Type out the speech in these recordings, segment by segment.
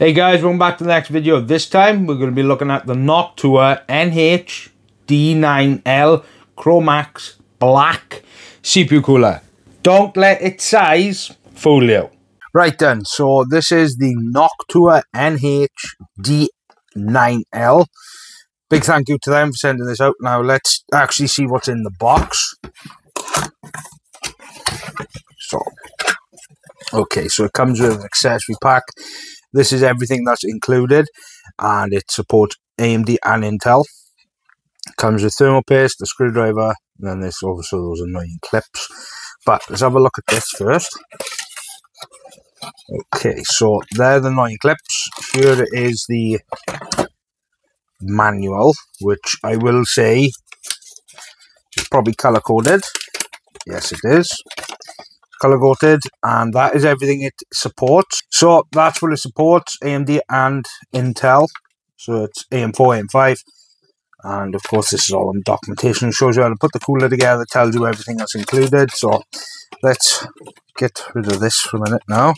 Hey guys, welcome back to the next video. This time we're going to be looking at the Noctua NH D9L Chromax Black CPU cooler. Don't let its size fool you. Right then, so this is the Noctua NH D9L. Big thank you to them for sending this out. Now let's actually see what's in the box. So, okay, so it comes with an accessory pack. This is everything that's included and it supports AMD and Intel. Comes with thermal paste, the screwdriver, and then there's also those annoying clips. But let's have a look at this first. Okay, so there the annoying clips. Here is the manual, which I will say is probably color coded. Yes, it is color coded and that is everything it supports. So that's what it supports amd and intel. So it's am4 am5 and of course this is all in documentation. It shows you how to put the cooler together tells you everything that's included. So let's get rid of this for a minute now.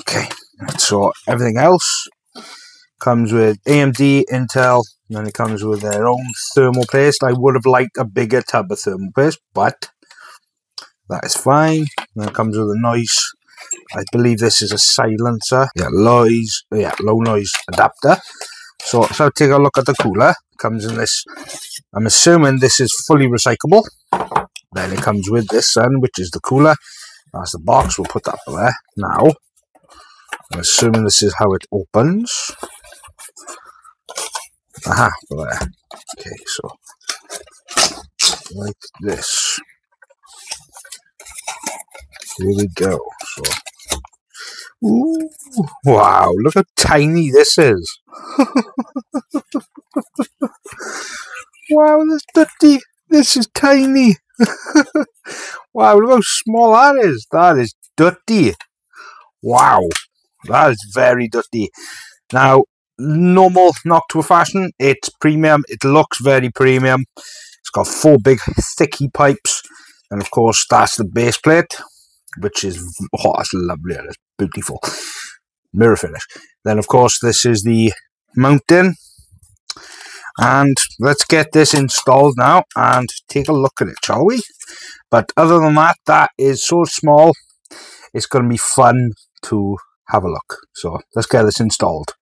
Okay so everything else. Comes with amd intel and then it comes with their own thermal paste. I would have liked a bigger tub of thermal paste but that is fine. And it comes with a noise. I believe this is a silencer. Yeah, noise. Yeah, low noise adapter. So, so take a look at the cooler. Comes in this. I'm assuming this is fully recyclable. Then it comes with this one, which is the cooler. That's the box. We'll put that there. Now, I'm assuming this is how it opens. Aha, there. Okay, so like this here we go. So, ooh, wow! Look how tiny this is. wow, this dirty. This is tiny. wow, look how small that is. That is dirty. Wow, that is very dirty. Now, normal Noctua fashion, it's premium. It looks very premium. It's got four big thicky pipes. And of course, that's the base plate which is oh, that's lovely. That's beautiful. Mirror finish. Then, of course, this is the mountain. And let's get this installed now and take a look at it, shall we? But other than that, that is so small. It's going to be fun to have a look. So let's get this installed.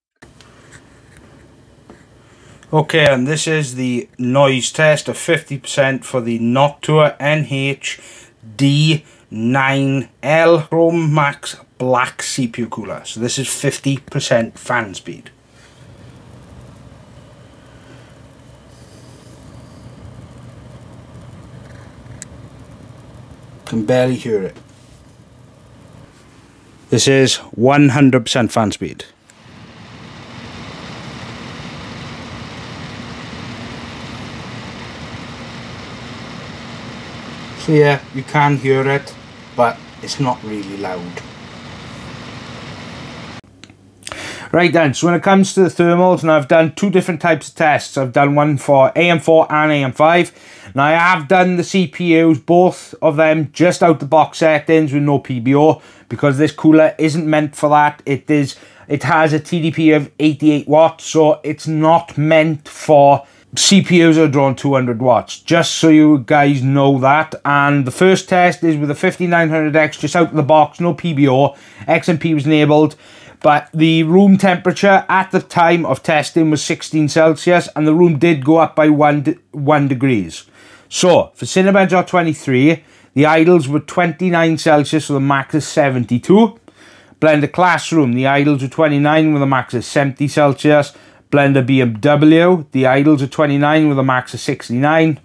Okay, and this is the noise test of 50% for the Noctua NH-D 9L Chromax Black CPU cooler. So this is 50% fan speed. Can barely hear it. This is 100% fan speed. So yeah, you can hear it, but it's not really loud. Right then, so when it comes to the thermals, and I've done two different types of tests. I've done one for AM4 and AM5. Now I have done the CPUs, both of them just out the box settings with no PBO, because this cooler isn't meant for that. It is, it has a TDP of 88 watts, so it's not meant for CPUs are drawn 200 watts, just so you guys know that. And the first test is with a 5900X just out of the box, no PBO. XMP was enabled, but the room temperature at the time of testing was 16 Celsius, and the room did go up by one, one degrees. So, for Cinebench R23, the idles were 29 Celsius with a max of 72. Blender Classroom, the idles were 29 with a max of 70 Celsius. Blender BMW, the idles are 29 with a max of 69.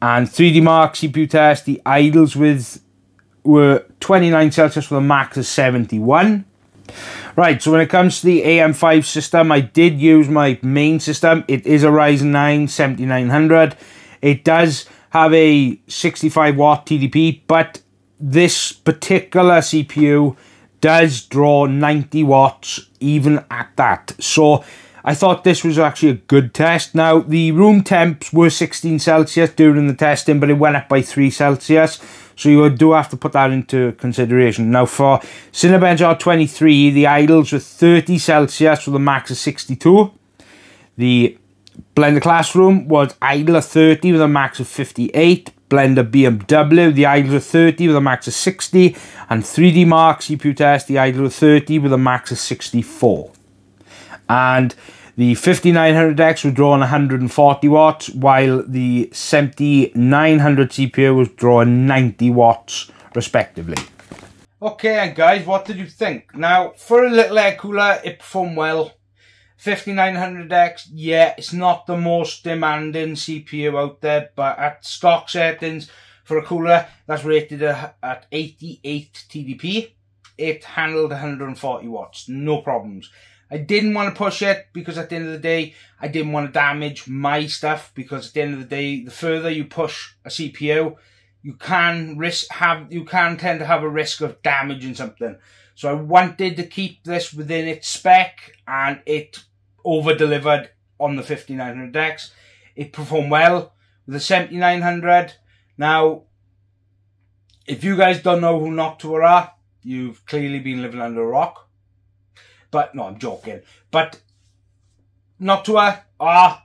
And 3D Mark CPU test, the idles with were 29 Celsius with a max of 71. Right, so when it comes to the AM5 system, I did use my main system. It is a Ryzen 9 7900. It does have a 65 watt TDP, but this particular CPU does draw 90 watts even at that. So I thought this was actually a good test. Now, the room temps were 16 Celsius during the testing, but it went up by 3 Celsius. So you do have to put that into consideration. Now for Cinebench R23, the idles were 30 Celsius with a max of 62. The Blender Classroom was idle at 30 with a max of 58. Blender BMW, the idle of 30 with a max of 60. And 3D Mark CPU test, the idle of 30 with a max of 64. And the 5900X was drawing 140 watts, while the 7900 CPU was drawing 90 watts, respectively. Okay, guys, what did you think? Now, for a little air cooler, it performed well. 5900X, yeah, it's not the most demanding CPU out there, but at stock settings for a cooler that's rated at 88 TDP, it handled 140 watts, no problems. I didn't want to push it because at the end of the day, I didn't want to damage my stuff because at the end of the day, the further you push a CPU, you can risk have you can tend to have a risk of damaging something. So I wanted to keep this within its spec and it over delivered on the 5900X. It performed well with the 7900. Now, if you guys don't know who Noctua are, you've clearly been living under a rock. But, no, I'm joking. But Noctua are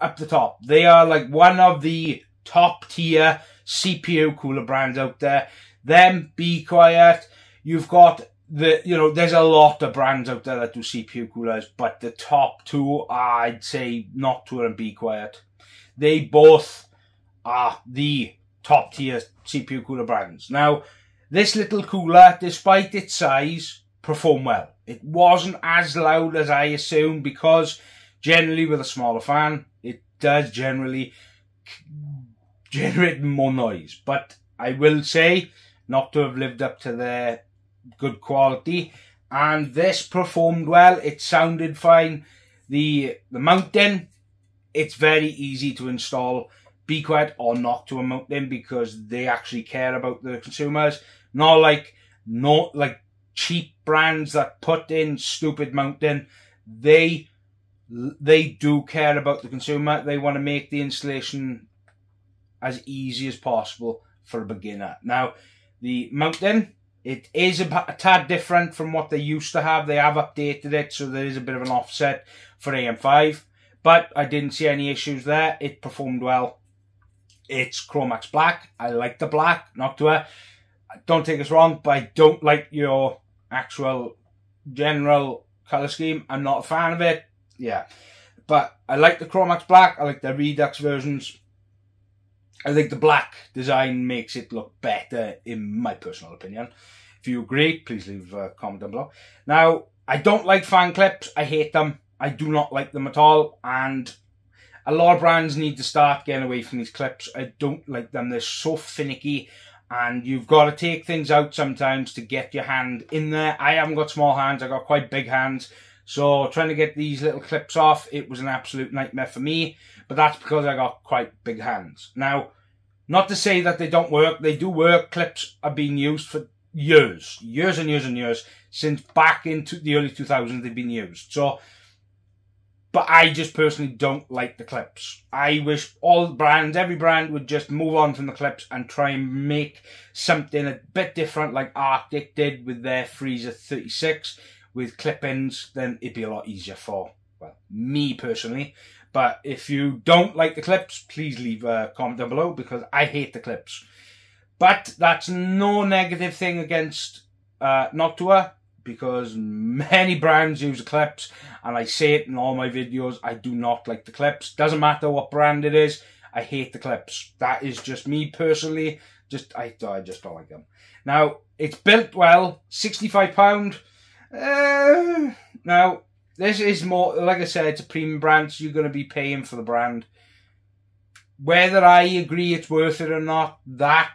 up the top. They are like one of the top tier CPU cooler brands out there. Them, Be Quiet. You've got the you know there's a lot of brands out there that do CPU coolers, but the top two I'd say Noctua and Be Quiet. They both are the top tier CPU cooler brands. Now, this little cooler, despite its size, performed well. It wasn't as loud as I assumed because generally with a smaller fan, it does generally generate more noise. But I will say, Noctua have lived up to their good quality. And this performed well. It sounded fine. The the mountain, it's very easy to install. Be quiet or Noctua them because they actually care about the consumers. Not like not like cheap brands that put in stupid mountain. They they do care about the consumer. They want to make the installation as easy as possible for a beginner. Now, the mountain it is a, a, tad different from what they used to have. They have updated it, so there is a bit of an offset for AM5. But I didn't see any issues there. It performed well. It's Chromax Black. I like the black, Noctua. Don't take us wrong, but I don't like your actual general colour scheme. I'm not a fan of it. Yeah. But I like the Chromax Black. I like the Redux versions. I think the black design makes it look better, in my personal opinion. If you agree, please leave a comment down below. Now, I don't like fan clips. I hate them. I do not like them at all. And a lot of brands need to start getting away from these clips. I don't like them. They're so finicky. And you've got to take things out sometimes to get your hand in there. I haven't got small hands. I've got quite big hands. So trying to get these little clips off, it was an absolute nightmare for me. But that's because I got quite big hands. Now, not to say that they don't work. They do work. Clips are being used for years. Years and years and years. Since back into the early 2000s, they've been used. So, but I just personally don't like the clips. I wish all brands, every brand would just move on from the clips and try and make something a bit different like Arctic did with their Freezer 36 with clip-ins, then it'd be a lot easier for, well, me personally. But if you don't like the clips, please leave a comment down below because I hate the clips. But that's no negative thing against uh, Noctua because many brands use clips and I say it in all my videos. I do not like the clips. Doesn't matter what brand it is. I hate the clips. That is just me personally. Just I, I just don't like them. Now, it's built well. £65. Uh, now, this is more, like I said, it's a premium brand, so you're going to be paying for the brand. Whether I agree it's worth it or not, that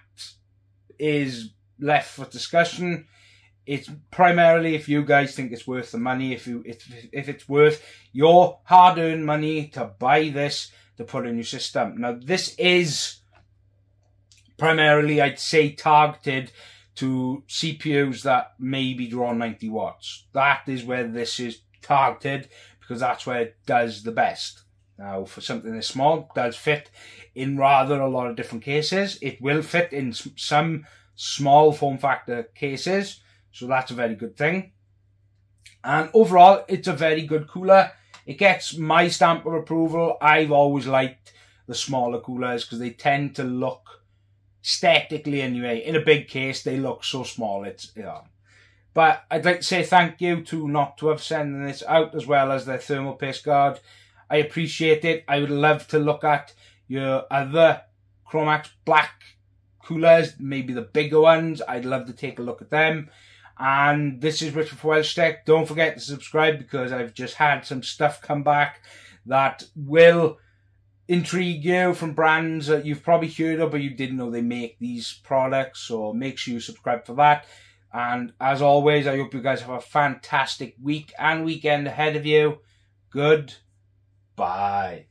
is left for discussion. It's primarily if you guys think it's worth the money, if you if, if it's worth your hard-earned money to buy this to put in your system. Now, this is primarily, I'd say, targeted to CPUs that maybe draw 90 watts. That is where this is targeted because that's where it does the best. Now, for something this small, does fit in rather a lot of different cases. It will fit in some small form factor cases, so that's a very good thing. And overall, it's a very good cooler. It gets my stamp of approval. I've always liked the smaller coolers because they tend to look aesthetically anyway. In a big case, they look so small. It's yeah. But I'd like to say thank you to Noctua have sending this out as well as their thermal paste guard. I appreciate it. I would love to look at your other Chromax black coolers, maybe the bigger ones. I'd love to take a look at them. And this is Richard for Welshytech. Don't forget to subscribe because I've just had some stuff come back that will intrigue you from brands that you've probably heard of, but you didn't know they make these products. So make sure you subscribe for that. And as always, I hope you guys have a fantastic week and weekend ahead of you. Good. Bye.